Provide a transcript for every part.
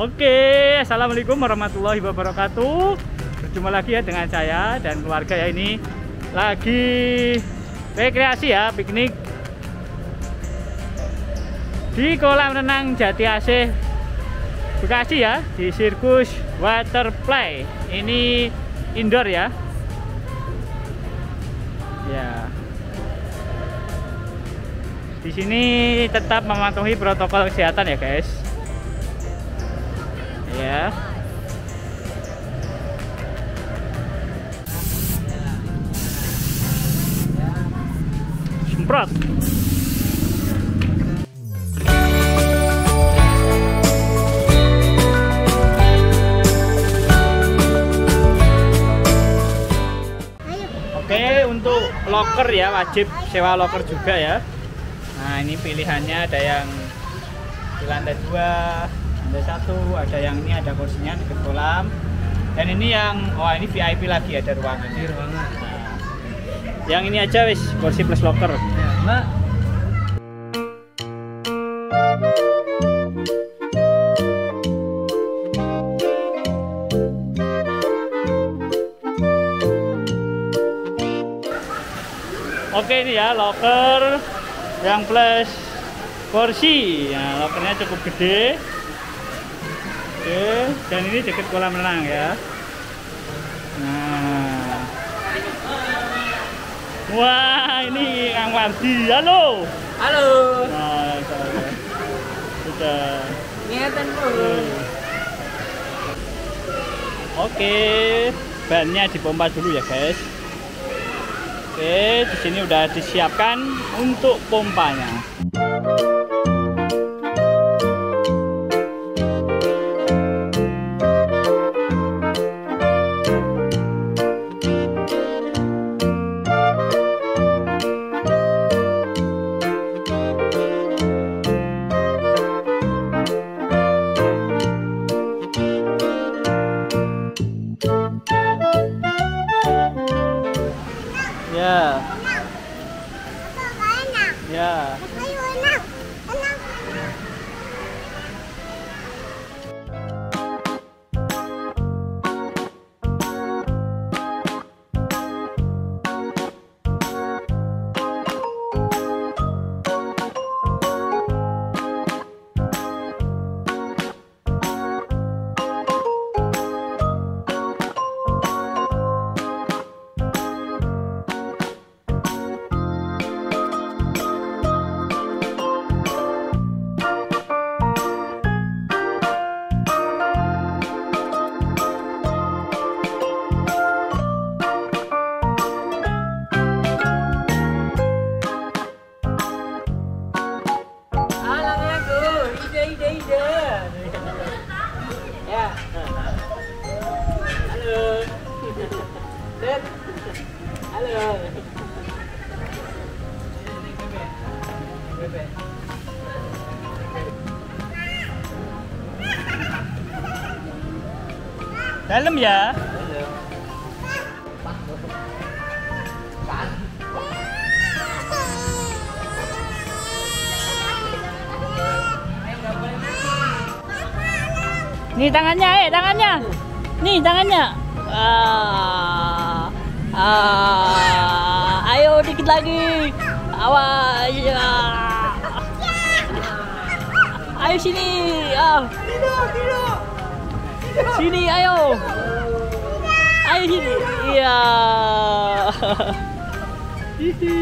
Oke, assalamualaikum warahmatullahi wabarakatuh. Berjumpa lagi ya dengan saya dan keluarga ya ini lagi rekreasi ya, piknik di kolam renang Jati Asih Bekasi ya, di sirkus Waterplay. Ini indoor ya. Ya. Di sini tetap mematuhi protokol kesehatan ya, guys ya. Semprot. Oke, untuk locker ya wajib sewa locker juga ya. Nah, ini pilihannya ada yang di lantai 2, ada satu ada yang ini ada kursinya di kolam. Dan ini yang oh ini VIP lagi ada ruangan di ruangan. Nah, yang ini aja wis kursi plus locker. Ya, Oke ini ya locker. Yang plus kursi. Ya, lokernya cukup gede. Dan ini dekat kolam renang ya. Nah. Wah, ini Kang Wardi. Halo. Halo. Nah. Sudah. Ngeten, Bu. Oke, bannya dipompa dulu ya, guys. Oke, di sini udah disiapkan untuk pompanya. Ya. Set. Halo. Bebe. Dalam ya. Nih tangannya, eh tangannya. Nih tangannya. Ah, ah, ayo dikit lagi. Awas. Ya. Ayo sini. Ah. Sini ayo. Ayo sini. Iya. Hihi.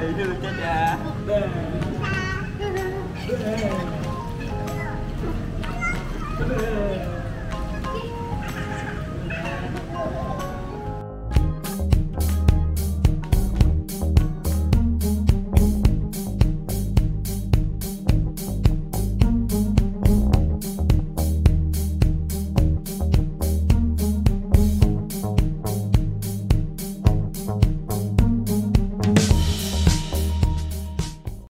Ini lucu ya.